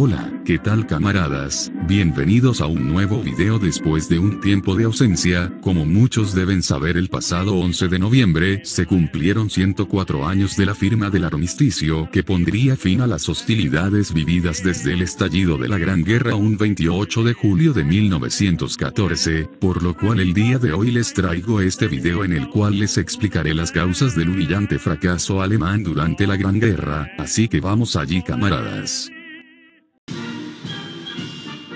Hola, ¿qué tal camaradas? Bienvenidos a un nuevo video después de un tiempo de ausencia, como muchos deben saber el pasado 11 de noviembre, se cumplieron 104 años de la firma del armisticio que pondría fin a las hostilidades vividas desde el estallido de la Gran Guerra un 28 de julio de 1914, por lo cual el día de hoy les traigo este video en el cual les explicaré las causas del humillante fracaso alemán durante la Gran Guerra, así que vamos allí camaradas.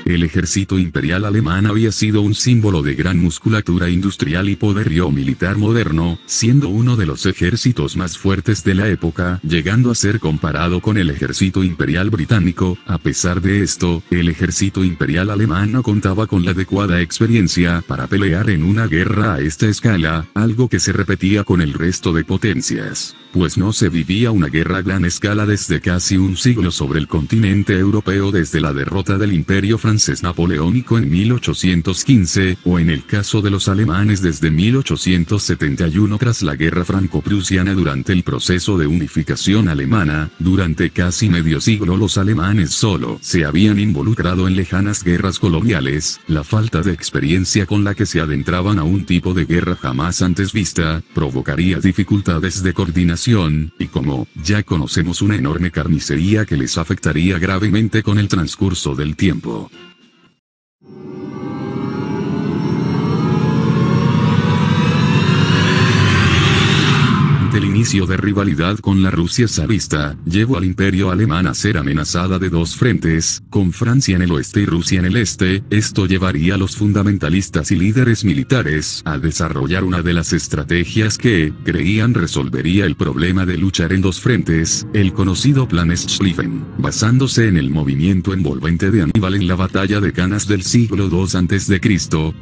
El ejército imperial alemán había sido un símbolo de gran musculatura industrial y poderío militar moderno, siendo uno de los ejércitos más fuertes de la época, llegando a ser comparado con el ejército imperial británico, a pesar de esto, el ejército imperial alemán no contaba con la adecuada experiencia para pelear en una guerra a esta escala, algo que se repetía con el resto de potencias, pues no se vivía una guerra a gran escala desde casi un siglo sobre el continente europeo desde la derrota del imperio francés napoleónico en 1815, o en el caso de los alemanes desde 1871 tras la guerra franco-prusiana durante el proceso de unificación alemana, durante casi medio siglo los alemanes solo se habían involucrado en lejanas guerras coloniales, la falta de experiencia con la que se adentraban a un tipo de guerra jamás antes vista, provocaría dificultades de coordinación, y como, ya conocemos una enorme carnicería que les afectaría gravemente con el transcurso del tiempo. Inicio de rivalidad con la Rusia zarista, llevó al imperio alemán a ser amenazada de dos frentes, con Francia en el oeste y Rusia en el este, esto llevaría a los fundamentalistas y líderes militares a desarrollar una de las estrategias que, creían resolvería el problema de luchar en dos frentes, el conocido Plan Schlieffen, basándose en el movimiento envolvente de Aníbal en la batalla de Canas del siglo II a.C.,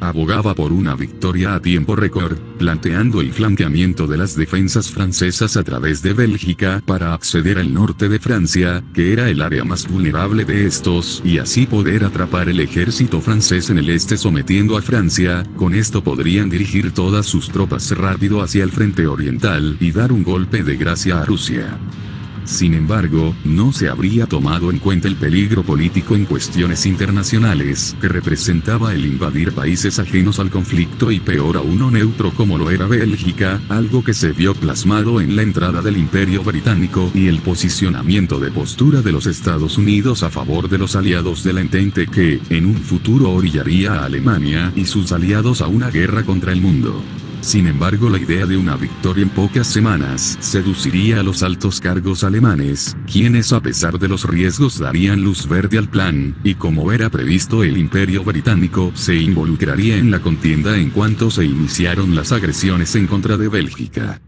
abogaba por una victoria a tiempo récord, planteando el flanqueamiento de las defensas francesas a través de Bélgica para acceder al norte de Francia, que era el área más vulnerable de estos, y así poder atrapar el ejército francés en el este sometiendo a Francia, con esto podrían dirigir todas sus tropas rápido hacia el frente oriental y dar un golpe de gracia a Rusia. Sin embargo, no se habría tomado en cuenta el peligro político en cuestiones internacionales que representaba el invadir países ajenos al conflicto y peor aún no neutro como lo era Bélgica, algo que se vio plasmado en la entrada del Imperio Británico y el posicionamiento de postura de los Estados Unidos a favor de los aliados de la Entente que, en un futuro orillaría a Alemania y sus aliados a una guerra contra el mundo. Sin embargo la idea de una victoria en pocas semanas seduciría a los altos cargos alemanes, quienes a pesar de los riesgos darían luz verde al plan, y como era previsto el imperio británico se involucraría en la contienda en cuanto se iniciaron las agresiones en contra de Bélgica.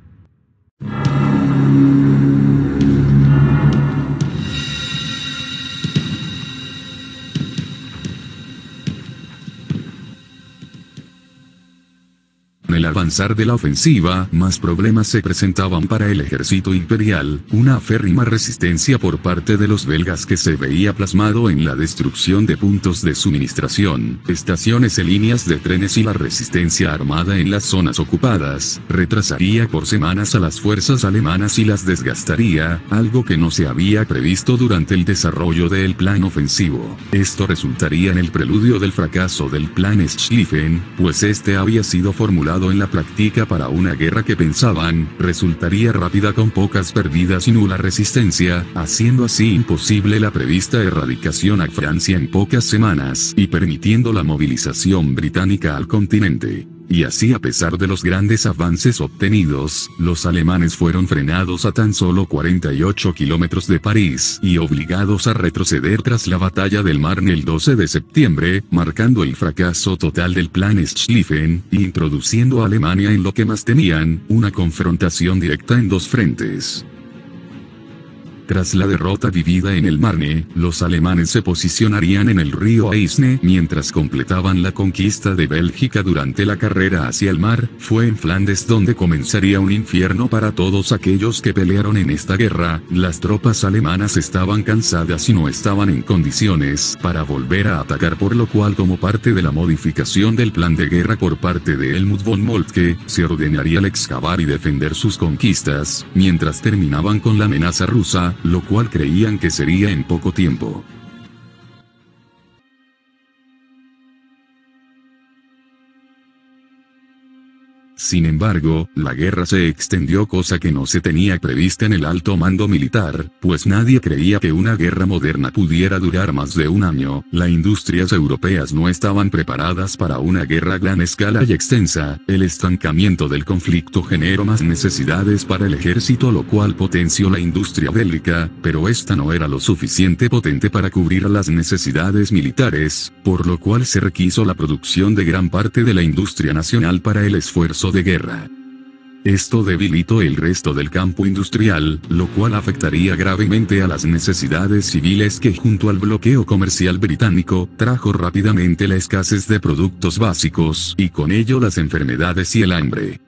Avanzar de la ofensiva, más problemas se presentaban para el ejército imperial, una aférrima resistencia por parte de los belgas que se veía plasmado en la destrucción de puntos de suministración, estaciones y líneas de trenes y la resistencia armada en las zonas ocupadas, retrasaría por semanas a las fuerzas alemanas y las desgastaría, algo que no se había previsto durante el desarrollo del plan ofensivo. Esto resultaría en el preludio del fracaso del plan Schlieffen, pues este había sido formulado en la práctica para una guerra que pensaban, resultaría rápida con pocas pérdidas y nula resistencia, haciendo así imposible la prevista erradicación a Francia en pocas semanas, y permitiendo la movilización británica al continente. Y así a pesar de los grandes avances obtenidos, los alemanes fueron frenados a tan solo 48 kilómetros de París y obligados a retroceder tras la batalla del Marne el 12 de septiembre, marcando el fracaso total del plan Schlieffen, introduciendo a Alemania en lo que más temían, una confrontación directa en dos frentes. Tras la derrota vivida en el Marne, los alemanes se posicionarían en el río Eisne mientras completaban la conquista de Bélgica durante la carrera hacia el mar, fue en Flandes donde comenzaría un infierno para todos aquellos que pelearon en esta guerra, las tropas alemanas estaban cansadas y no estaban en condiciones para volver a atacar por lo cual como parte de la modificación del plan de guerra por parte de Helmut von Moltke, se ordenaría excavar y defender sus conquistas, mientras terminaban con la amenaza rusa, lo cual creían que sería en poco tiempo. Sin embargo, la guerra se extendió cosa que no se tenía prevista en el alto mando militar, pues nadie creía que una guerra moderna pudiera durar más de un año, las industrias europeas no estaban preparadas para una guerra a gran escala y extensa, el estancamiento del conflicto generó más necesidades para el ejército lo cual potenció la industria bélica, pero esta no era lo suficiente potente para cubrir las necesidades militares, por lo cual se requiso la producción de gran parte de la industria nacional para el esfuerzo de guerra. Esto debilitó el resto del campo industrial, lo cual afectaría gravemente a las necesidades civiles que junto al bloqueo comercial británico, trajo rápidamente la escasez de productos básicos, y con ello las enfermedades y el hambre.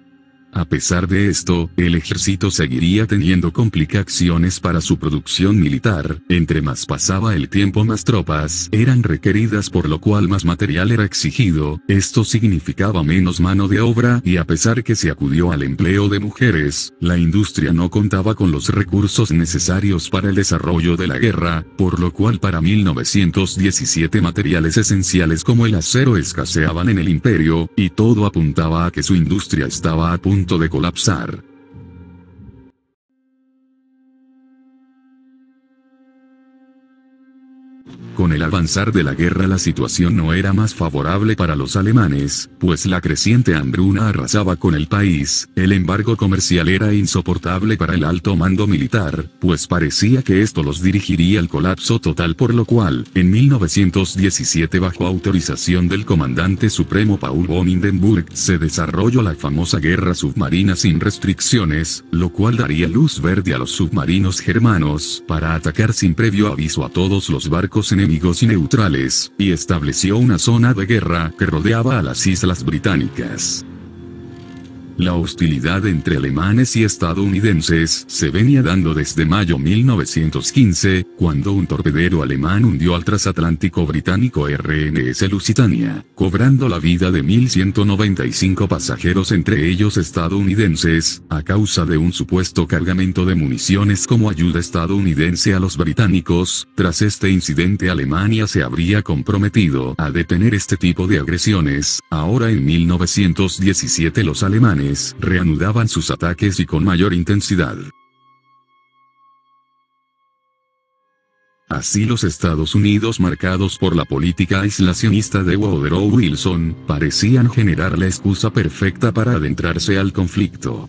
A pesar de esto, el ejército seguiría teniendo complicaciones para su producción militar, entre más pasaba el tiempo más tropas eran requeridas por lo cual más material era exigido, esto significaba menos mano de obra y a pesar que se acudió al empleo de mujeres, la industria no contaba con los recursos necesarios para el desarrollo de la guerra, por lo cual para 1917 materiales esenciales como el acero escaseaban en el imperio, y todo apuntaba a que su industria estaba a punto de colapsar. Con el avanzar de la guerra la situación no era más favorable para los alemanes, pues la creciente hambruna arrasaba con el país, el embargo comercial era insoportable para el alto mando militar, pues parecía que esto los dirigiría al colapso total por lo cual, en 1917 bajo autorización del comandante supremo Paul von Hindenburg, se desarrolló la famosa guerra submarina sin restricciones, lo cual daría luz verde a los submarinos germanos, para atacar sin previo aviso a todos los barcos en enemigos y neutrales, y estableció una zona de guerra que rodeaba a las islas británicas. La hostilidad entre alemanes y estadounidenses se venía dando desde mayo 1915, cuando un torpedero alemán hundió al transatlántico británico RNS Lusitania, cobrando la vida de 1.195 pasajeros entre ellos estadounidenses, a causa de un supuesto cargamento de municiones como ayuda estadounidense a los británicos. Tras este incidente Alemania se habría comprometido a detener este tipo de agresiones. Ahora en 1917 los alemanes reanudaban sus ataques y con mayor intensidad. Así los Estados Unidos marcados por la política aislacionista de Woodrow Wilson, parecían generar la excusa perfecta para adentrarse al conflicto.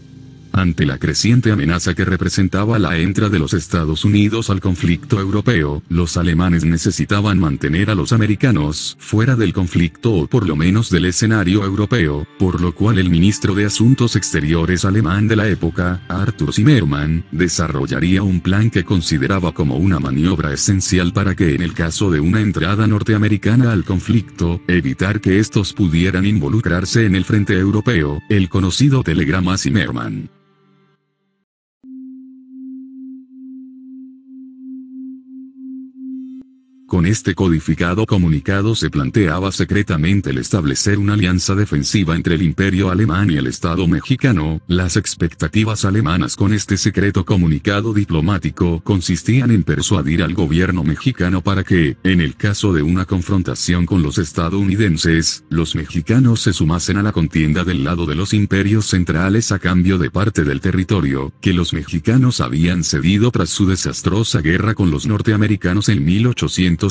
Ante la creciente amenaza que representaba la entrada de los Estados Unidos al conflicto europeo, los alemanes necesitaban mantener a los americanos fuera del conflicto o por lo menos del escenario europeo, por lo cual el ministro de Asuntos Exteriores alemán de la época, Arthur Zimmermann, desarrollaría un plan que consideraba como una maniobra esencial para que en el caso de una entrada norteamericana al conflicto, evitar que estos pudieran involucrarse en el frente europeo, el conocido telegrama Zimmermann. Con este codificado comunicado se planteaba secretamente el establecer una alianza defensiva entre el imperio alemán y el Estado mexicano. Las expectativas alemanas con este secreto comunicado diplomático consistían en persuadir al gobierno mexicano para que, en el caso de una confrontación con los estadounidenses, los mexicanos se sumasen a la contienda del lado de los imperios centrales a cambio de parte del territorio que los mexicanos habían cedido tras su desastrosa guerra con los norteamericanos en 1800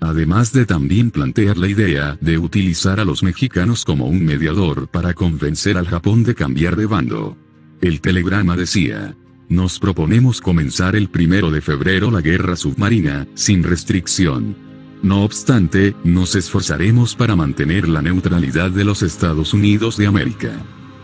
Además de también plantear la idea de utilizar a los mexicanos como un mediador para convencer al Japón de cambiar de bando. El telegrama decía, nos proponemos comenzar el primero de febrero la guerra submarina, sin restricción. No obstante, nos esforzaremos para mantener la neutralidad de los Estados Unidos de América.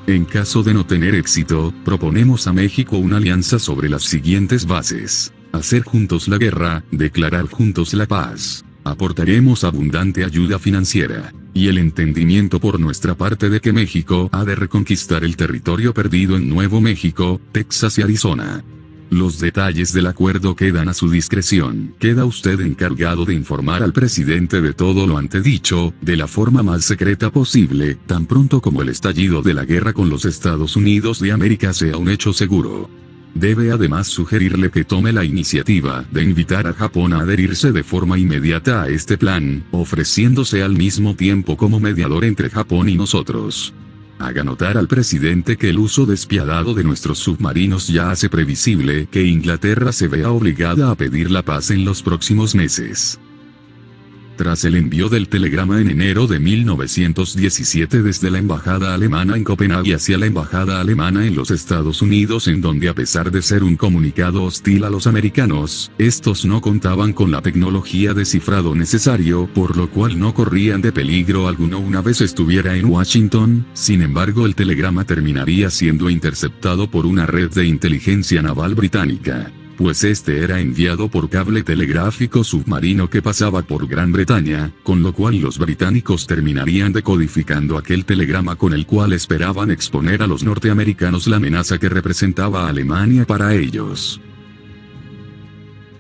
En caso de no tener éxito, proponemos a México una alianza sobre las siguientes bases hacer juntos la guerra, declarar juntos la paz. Aportaremos abundante ayuda financiera, y el entendimiento por nuestra parte de que México ha de reconquistar el territorio perdido en Nuevo México, Texas y Arizona. Los detalles del acuerdo quedan a su discreción. Queda usted encargado de informar al presidente de todo lo antedicho, de la forma más secreta posible, tan pronto como el estallido de la guerra con los Estados Unidos de América sea un hecho seguro. Debe además sugerirle que tome la iniciativa de invitar a Japón a adherirse de forma inmediata a este plan, ofreciéndose al mismo tiempo como mediador entre Japón y nosotros. Haga notar al presidente que el uso despiadado de nuestros submarinos ya hace previsible que Inglaterra se vea obligada a pedir la paz en los próximos meses. Tras el envío del telegrama en enero de 1917 desde la embajada alemana en Copenhague hacia la embajada alemana en los Estados Unidos en donde a pesar de ser un comunicado hostil a los americanos, estos no contaban con la tecnología de cifrado necesario, por lo cual no corrían de peligro alguno una vez estuviera en Washington, sin embargo el telegrama terminaría siendo interceptado por una red de inteligencia naval británica pues este era enviado por cable telegráfico submarino que pasaba por Gran Bretaña, con lo cual los británicos terminarían decodificando aquel telegrama con el cual esperaban exponer a los norteamericanos la amenaza que representaba Alemania para ellos.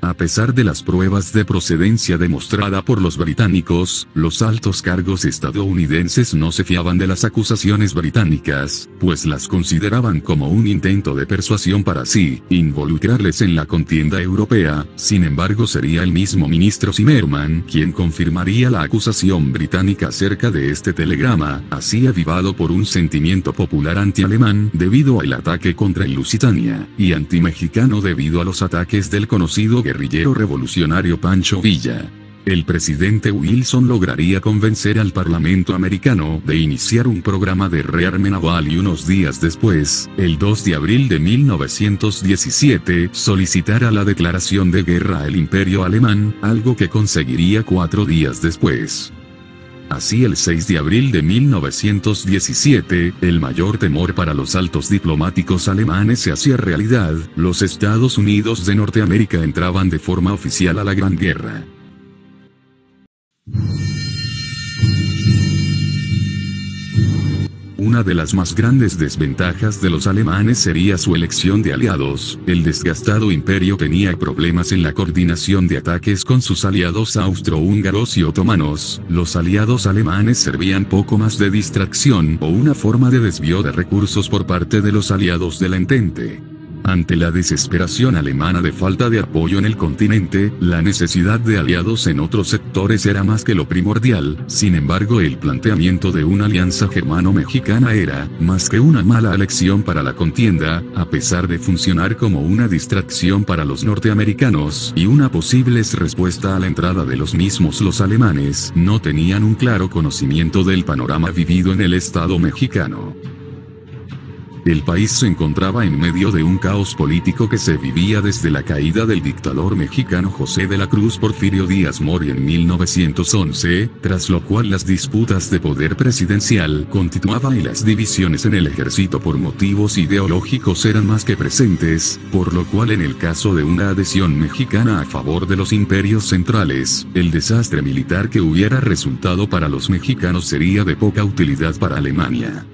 A pesar de las pruebas de procedencia demostrada por los británicos, los altos cargos estadounidenses no se fiaban de las acusaciones británicas, pues las consideraban como un intento de persuasión para sí, involucrarles en la contienda europea, sin embargo sería el mismo ministro Zimmerman quien confirmaría la acusación británica acerca de este telegrama, así avivado por un sentimiento popular anti-alemán debido al ataque contra el Lusitania, y anti-mexicano debido a los ataques del conocido revolucionario Pancho Villa. El presidente Wilson lograría convencer al Parlamento americano de iniciar un programa de rearme naval y unos días después, el 2 de abril de 1917, solicitara la declaración de guerra al imperio alemán, algo que conseguiría cuatro días después. Así el 6 de abril de 1917, el mayor temor para los altos diplomáticos alemanes se hacía realidad, los Estados Unidos de Norteamérica entraban de forma oficial a la Gran Guerra. Una de las más grandes desventajas de los alemanes sería su elección de aliados. El desgastado imperio tenía problemas en la coordinación de ataques con sus aliados austrohúngaros y otomanos. Los aliados alemanes servían poco más de distracción o una forma de desvío de recursos por parte de los aliados del Entente. Ante la desesperación alemana de falta de apoyo en el continente, la necesidad de aliados en otros sectores era más que lo primordial, sin embargo el planteamiento de una alianza germano-mexicana era, más que una mala elección para la contienda, a pesar de funcionar como una distracción para los norteamericanos y una posible respuesta a la entrada de los mismos los alemanes, no tenían un claro conocimiento del panorama vivido en el Estado mexicano. El país se encontraba en medio de un caos político que se vivía desde la caída del dictador mexicano José de la Cruz Porfirio Díaz Mori en 1911, tras lo cual las disputas de poder presidencial continuaban y las divisiones en el ejército por motivos ideológicos eran más que presentes, por lo cual en el caso de una adhesión mexicana a favor de los imperios centrales, el desastre militar que hubiera resultado para los mexicanos sería de poca utilidad para Alemania.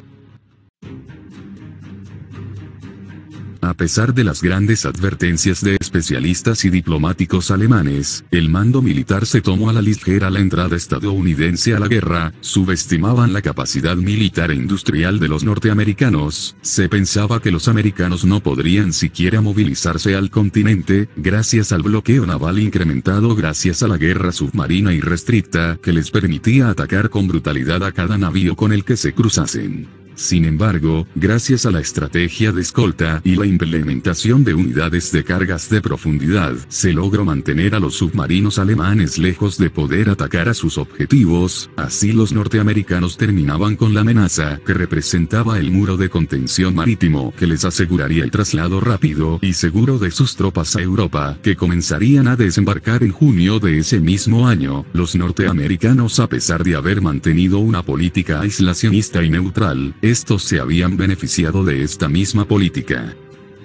A pesar de las grandes advertencias de especialistas y diplomáticos alemanes, el mando militar se tomó a la ligera la entrada estadounidense a la guerra, subestimaban la capacidad militar e industrial de los norteamericanos, se pensaba que los americanos no podrían siquiera movilizarse al continente, gracias al bloqueo naval incrementado gracias a la guerra submarina irrestricta que les permitía atacar con brutalidad a cada navío con el que se cruzasen. Sin embargo, gracias a la estrategia de escolta y la implementación de unidades de cargas de profundidad, se logró mantener a los submarinos alemanes lejos de poder atacar a sus objetivos, así los norteamericanos terminaban con la amenaza que representaba el muro de contención marítimo que les aseguraría el traslado rápido y seguro de sus tropas a Europa, que comenzarían a desembarcar en junio de ese mismo año. Los norteamericanos a pesar de haber mantenido una política aislacionista y neutral, estos se habían beneficiado de esta misma política.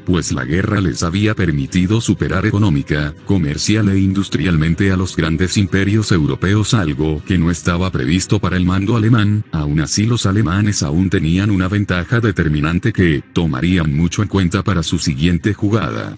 Pues la guerra les había permitido superar económica, comercial e industrialmente a los grandes imperios europeos algo que no estaba previsto para el mando alemán, aún así los alemanes aún tenían una ventaja determinante que, tomarían mucho en cuenta para su siguiente jugada.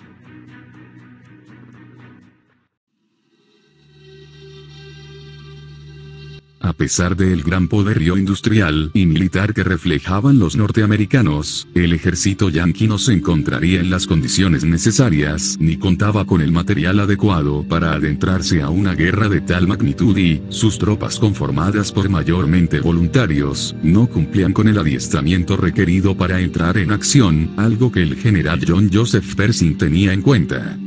A pesar del gran poderío industrial y militar que reflejaban los norteamericanos, el ejército yanqui no se encontraría en las condiciones necesarias ni contaba con el material adecuado para adentrarse a una guerra de tal magnitud y, sus tropas conformadas por mayormente voluntarios, no cumplían con el adiestramiento requerido para entrar en acción, algo que el general John Joseph Pershing tenía en cuenta.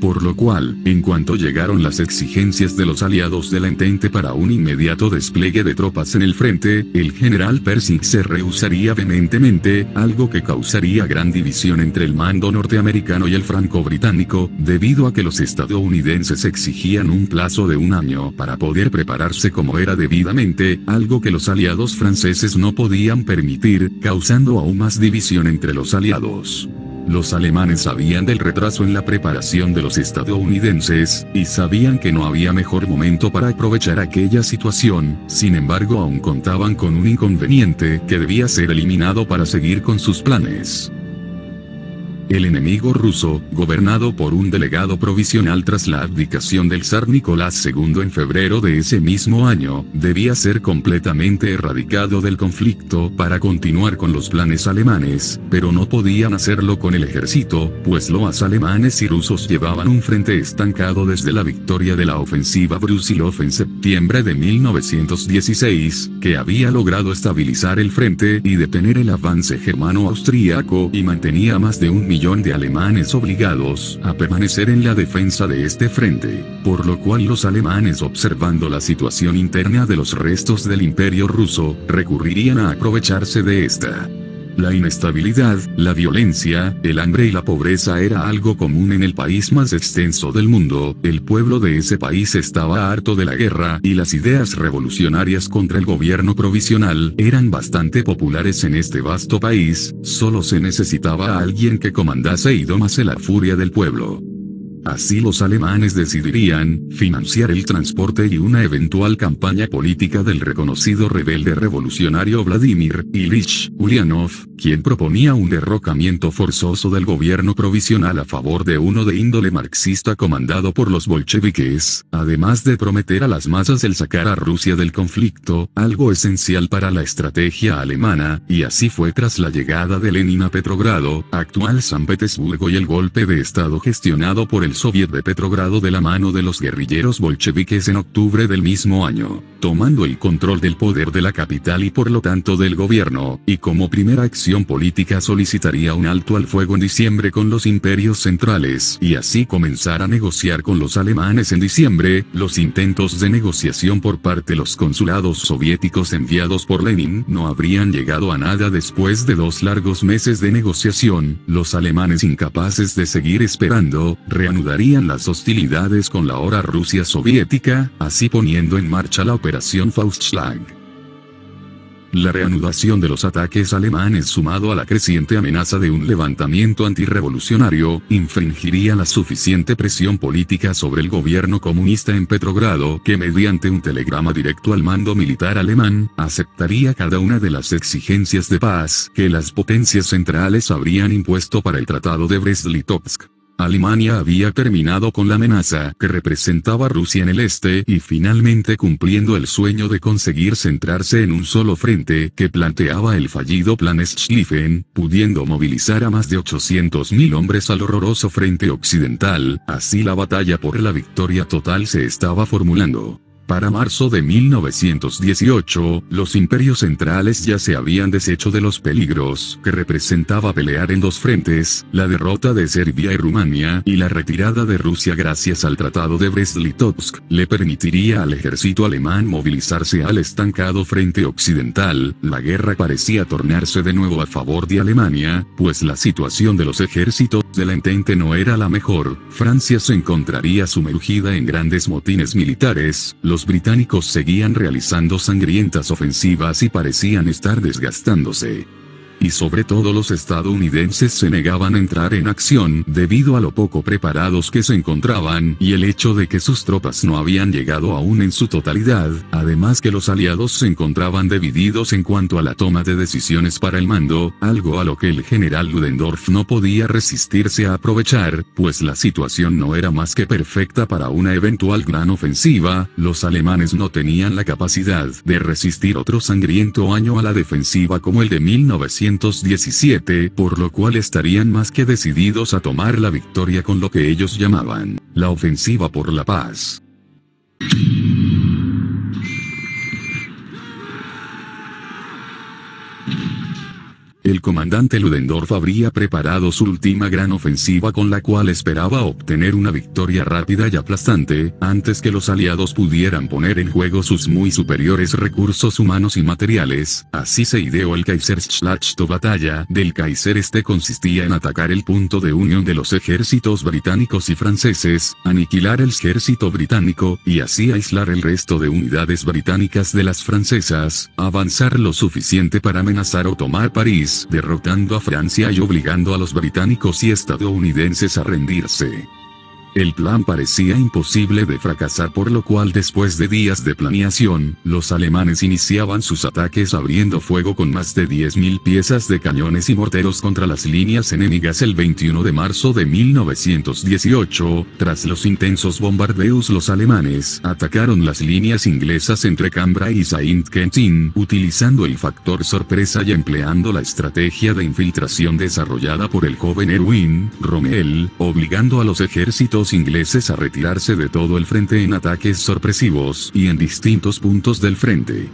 Por lo cual, en cuanto llegaron las exigencias de los aliados de la Entente para un inmediato despliegue de tropas en el frente, el general Pershing se rehusaría vehementemente, algo que causaría gran división entre el mando norteamericano y el franco-británico, debido a que los estadounidenses exigían un plazo de un año para poder prepararse como era debidamente, algo que los aliados franceses no podían permitir, causando aún más división entre los aliados. Los alemanes sabían del retraso en la preparación de los estadounidenses, y sabían que no había mejor momento para aprovechar aquella situación, sin embargo aún contaban con un inconveniente que debía ser eliminado para seguir con sus planes. El enemigo ruso, gobernado por un delegado provisional tras la abdicación del zar Nicolás II en febrero de ese mismo año, debía ser completamente erradicado del conflicto para continuar con los planes alemanes, pero no podían hacerlo con el ejército, pues los alemanes y rusos llevaban un frente estancado desde la victoria de la ofensiva Brusilov en septiembre de 1916, que había logrado estabilizar el frente y detener el avance germano-austríaco y mantenía más de un millón de alemanes obligados a permanecer en la defensa de este frente, por lo cual los alemanes observando la situación interna de los restos del imperio ruso, recurrirían a aprovecharse de esta. La inestabilidad, la violencia, el hambre y la pobreza era algo común en el país más extenso del mundo, el pueblo de ese país estaba harto de la guerra y las ideas revolucionarias contra el gobierno provisional eran bastante populares en este vasto país, solo se necesitaba a alguien que comandase y domase la furia del pueblo. Así los alemanes decidirían financiar el transporte y una eventual campaña política del reconocido rebelde revolucionario Vladimir Ilich Ulyanov, quien proponía un derrocamiento forzoso del gobierno provisional a favor de uno de índole marxista comandado por los bolcheviques, además de prometer a las masas el sacar a Rusia del conflicto, algo esencial para la estrategia alemana, y así fue tras la llegada de Lenin a Petrogrado, actual San Petersburgo y el golpe de estado gestionado por el Soviet de Petrogrado de la mano de los guerrilleros bolcheviques en octubre del mismo año, tomando el control del poder de la capital y por lo tanto del gobierno, y como primera acción política solicitaría un alto al fuego en diciembre con los imperios centrales y así comenzar a negociar con los alemanes en diciembre, los intentos de negociación por parte de los consulados soviéticos enviados por Lenin no habrían llegado a nada después de dos largos meses de negociación, los alemanes incapaces de seguir esperando, reanudaron darían las hostilidades con la ahora Rusia soviética, así poniendo en marcha la operación Faustschlag. La reanudación de los ataques alemanes sumado a la creciente amenaza de un levantamiento antirrevolucionario, infringiría la suficiente presión política sobre el gobierno comunista en Petrogrado que mediante un telegrama directo al mando militar alemán, aceptaría cada una de las exigencias de paz que las potencias centrales habrían impuesto para el Tratado de Brest-Litovsk. Alemania había terminado con la amenaza que representaba Rusia en el este y finalmente cumpliendo el sueño de conseguir centrarse en un solo frente que planteaba el fallido Plan Schlieffen, pudiendo movilizar a más de 800.000 hombres al horroroso frente occidental, así la batalla por la victoria total se estaba formulando. Para marzo de 1918, los imperios centrales ya se habían deshecho de los peligros que representaba pelear en dos frentes, la derrota de Serbia y Rumania y la retirada de Rusia gracias al Tratado de Brest-Litovsk, le permitiría al ejército alemán movilizarse al estancado frente occidental, la guerra parecía tornarse de nuevo a favor de Alemania, pues la situación de los ejércitos de la Entente no era la mejor, Francia se encontraría sumergida en grandes motines militares, los británicos seguían realizando sangrientas ofensivas y parecían estar desgastándose. Y sobre todo los estadounidenses se negaban a entrar en acción debido a lo poco preparados que se encontraban y el hecho de que sus tropas no habían llegado aún en su totalidad, además que los aliados se encontraban divididos en cuanto a la toma de decisiones para el mando, algo a lo que el general Ludendorff no podía resistirse a aprovechar, pues la situación no era más que perfecta para una eventual gran ofensiva, los alemanes no tenían la capacidad de resistir otro sangriento año a la defensiva como el de 1917, por lo cual estarían más que decididos a tomar la victoria con lo que ellos llamaban la ofensiva por la paz. El comandante Ludendorff habría preparado su última gran ofensiva con la cual esperaba obtener una victoria rápida y aplastante, antes que los aliados pudieran poner en juego sus muy superiores recursos humanos y materiales, así se ideó el Kaiserschlacht batalla del Kaiser este consistía en atacar el punto de unión de los ejércitos británicos y franceses, aniquilar el ejército británico, y así aislar el resto de unidades británicas de las francesas, avanzar lo suficiente para amenazar o tomar París, derrotando a Francia y obligando a los británicos y estadounidenses a rendirse. El plan parecía imposible de fracasar por lo cual después de días de planeación, los alemanes iniciaban sus ataques abriendo fuego con más de 10.000 piezas de cañones y morteros contra las líneas enemigas el 21 de marzo de 1918, tras los intensos bombardeos los alemanes atacaron las líneas inglesas entre Cambrai y Saint-Quentin, utilizando el factor sorpresa y empleando la estrategia de infiltración desarrollada por el joven Erwin Rommel, obligando a los ejércitos ingleses a retirarse de todo el frente en ataques sorpresivos y en distintos puntos del frente.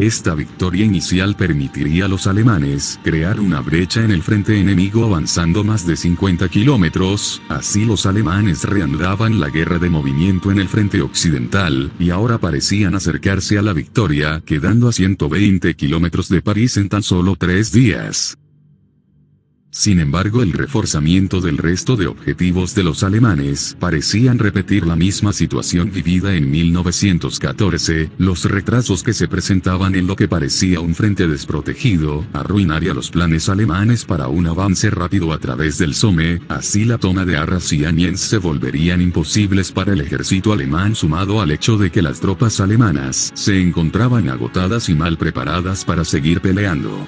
Esta victoria inicial permitiría a los alemanes crear una brecha en el frente enemigo avanzando más de 50 kilómetros, así los alemanes reanudaban la guerra de movimiento en el frente occidental, y ahora parecían acercarse a la victoria, quedando a 120 kilómetros de París en tan solo tres días. Sin embargo el reforzamiento del resto de objetivos de los alemanes parecían repetir la misma situación vivida en 1914, los retrasos que se presentaban en lo que parecía un frente desprotegido, arruinaría los planes alemanes para un avance rápido a través del Somme, así la toma de Arras y Amiens se volverían imposibles para el ejército alemán sumado al hecho de que las tropas alemanas se encontraban agotadas y mal preparadas para seguir peleando.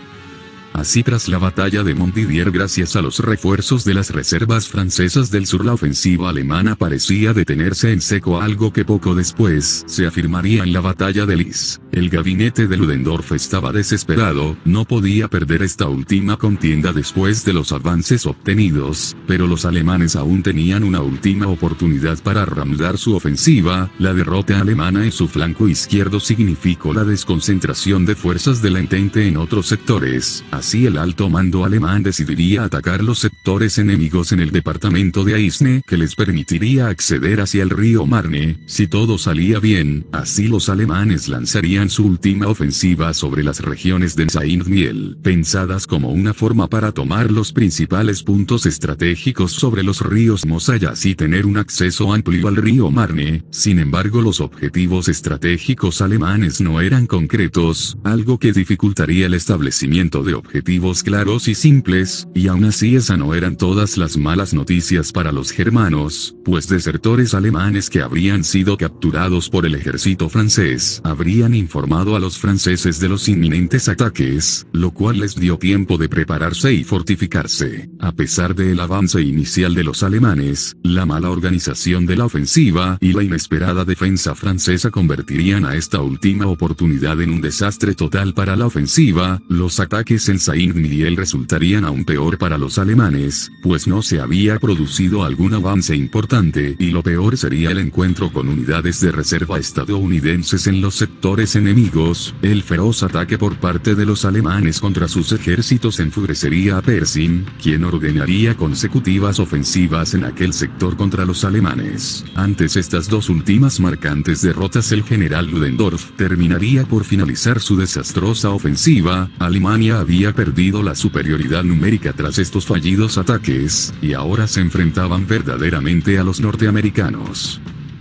Así tras la batalla de Montdidier gracias a los refuerzos de las reservas francesas del sur la ofensiva alemana parecía detenerse en seco algo que poco después se afirmaría en la batalla de Lys. El gabinete de Ludendorff estaba desesperado, no podía perder esta última contienda después de los avances obtenidos, pero los alemanes aún tenían una última oportunidad para reanudar su ofensiva, la derrota alemana en su flanco izquierdo significó la desconcentración de fuerzas de la Entente en otros sectores, Así el alto mando alemán decidiría atacar los sectores enemigos en el departamento de Aisne que les permitiría acceder hacia el río Marne, si todo salía bien, así los alemanes lanzarían su última ofensiva sobre las regiones de Saint-Miel, pensadas como una forma para tomar los principales puntos estratégicos sobre los ríos Mosa y tener un acceso amplio al río Marne, sin embargo los objetivos estratégicos alemanes no eran concretos, algo que dificultaría el establecimiento de objetivos objetivos claros y simples, y aún así esa no eran todas las malas noticias para los germanos, pues desertores alemanes que habrían sido capturados por el ejército francés habrían informado a los franceses de los inminentes ataques, lo cual les dio tiempo de prepararse y fortificarse. A pesar del avance inicial de los alemanes, la mala organización de la ofensiva y la inesperada defensa francesa convertirían a esta última oportunidad en un desastre total para la ofensiva, los ataques en Saint-Mihiel resultarían aún peor para los alemanes, pues no se había producido algún avance importante y lo peor sería el encuentro con unidades de reserva estadounidenses en los sectores enemigos, el feroz ataque por parte de los alemanes contra sus ejércitos enfurecería a Pershing, quien ordenaría consecutivas ofensivas en aquel sector contra los alemanes. Antes estas dos últimas marcantes derrotas el general Ludendorff terminaría por finalizar su desastrosa ofensiva, Alemania había perdido la superioridad numérica tras estos fallidos ataques, y ahora se enfrentaban verdaderamente a los norteamericanos.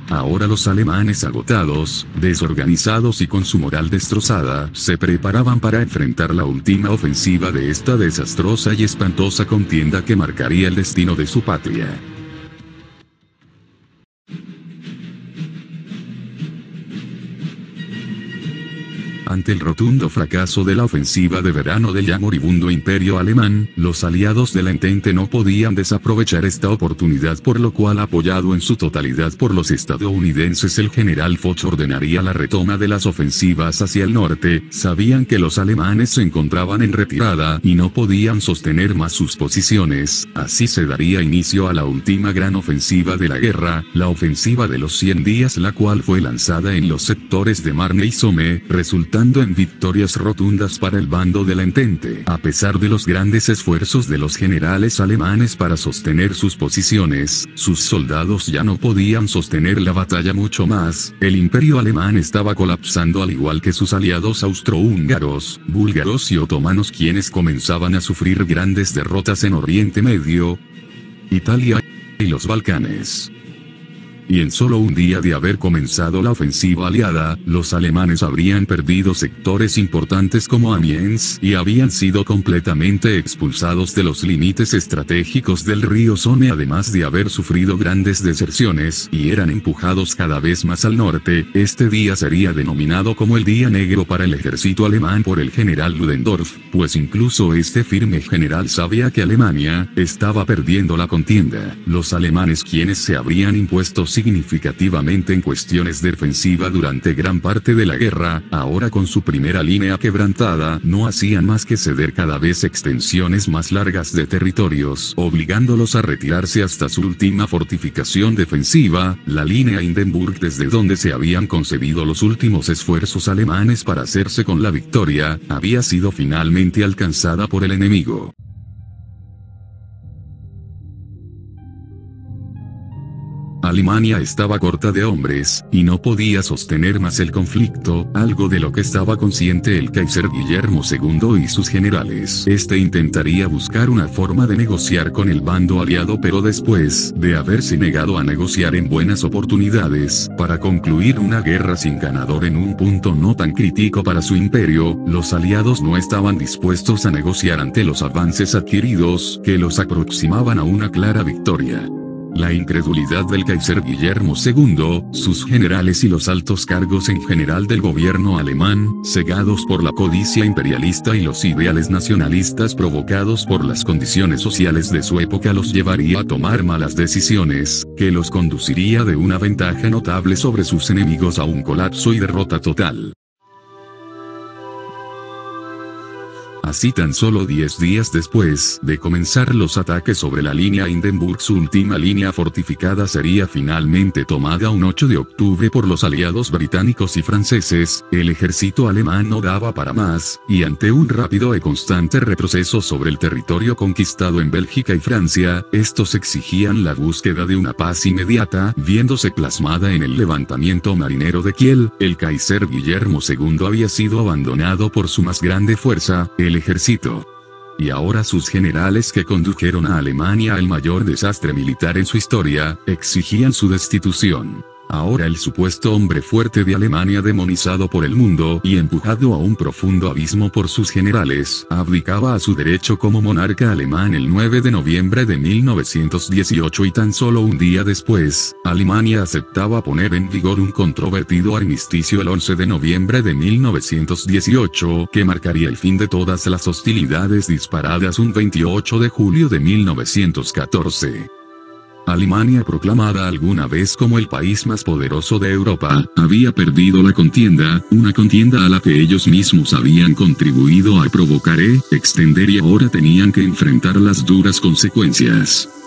Ahora los alemanes agotados, desorganizados y con su moral destrozada, se preparaban para enfrentar la última ofensiva de esta desastrosa y espantosa contienda que marcaría el destino de su patria. Ante el rotundo fracaso de la ofensiva de verano del ya moribundo imperio alemán, los aliados de la Entente no podían desaprovechar esta oportunidad por lo cual apoyado en su totalidad por los estadounidenses el general Foch ordenaría la retoma de las ofensivas hacia el norte, sabían que los alemanes se encontraban en retirada y no podían sostener más sus posiciones, así se daría inicio a la última gran ofensiva de la guerra, la ofensiva de los 100 días la cual fue lanzada en los sectores de Marne y Somme, resultando en victorias rotundas para el bando de la Entente. A pesar de los grandes esfuerzos de los generales alemanes para sostener sus posiciones, sus soldados ya no podían sostener la batalla mucho más, el imperio alemán estaba colapsando al igual que sus aliados austrohúngaros, búlgaros y otomanos quienes comenzaban a sufrir grandes derrotas en Oriente Medio, Italia y los Balcanes y en solo un día de haber comenzado la ofensiva aliada, los alemanes habrían perdido sectores importantes como Amiens y habían sido completamente expulsados de los límites estratégicos del río Somme además de haber sufrido grandes deserciones y eran empujados cada vez más al norte, este día sería denominado como el Día Negro para el ejército alemán por el general Ludendorff, pues incluso este firme general sabía que Alemania estaba perdiendo la contienda. Los alemanes quienes se habrían impuesto significativamente en cuestiones defensiva durante gran parte de la guerra, ahora con su primera línea quebrantada, no hacían más que ceder cada vez extensiones más largas de territorios, obligándolos a retirarse hasta su última fortificación defensiva, la línea Hindenburg desde donde se habían concebido los últimos esfuerzos alemanes para hacerse con la victoria, había sido finalmente alcanzada por el enemigo. Alemania estaba corta de hombres, y no podía sostener más el conflicto, algo de lo que estaba consciente el Kaiser Guillermo II y sus generales. Este intentaría buscar una forma de negociar con el bando aliado pero después de haberse negado a negociar en buenas oportunidades, para concluir una guerra sin ganador en un punto no tan crítico para su imperio, los aliados no estaban dispuestos a negociar ante los avances adquiridos, que los aproximaban a una clara victoria. La incredulidad del Kaiser Guillermo II, sus generales y los altos cargos en general del gobierno alemán, cegados por la codicia imperialista y los ideales nacionalistas provocados por las condiciones sociales de su época los llevaría a tomar malas decisiones, que los conduciría de una ventaja notable sobre sus enemigos a un colapso y derrota total. Así tan solo 10 días después de comenzar los ataques sobre la línea Hindenburg su última línea fortificada sería finalmente tomada un 8 de octubre por los aliados británicos y franceses, el ejército alemán no daba para más, y ante un rápido y constante retroceso sobre el territorio conquistado en Bélgica y Francia, estos exigían la búsqueda de una paz inmediata, viéndose plasmada en el levantamiento marinero de Kiel, el Kaiser Guillermo II había sido abandonado por su más grande fuerza, el ejército. Y ahora sus generales que condujeron a Alemania al mayor desastre militar en su historia, exigían su destitución. Ahora el supuesto hombre fuerte de Alemania demonizado por el mundo y empujado a un profundo abismo por sus generales, abdicaba a su derecho como monarca alemán el 9 de noviembre de 1918 y tan solo un día después, Alemania aceptaba poner en vigor un controvertido armisticio el 11 de noviembre de 1918 que marcaría el fin de todas las hostilidades disparadas un 28 de julio de 1914. Alemania proclamada alguna vez como el país más poderoso de Europa, había perdido la contienda, una contienda a la que ellos mismos habían contribuido a provocar e extender y ahora tenían que enfrentar las duras consecuencias.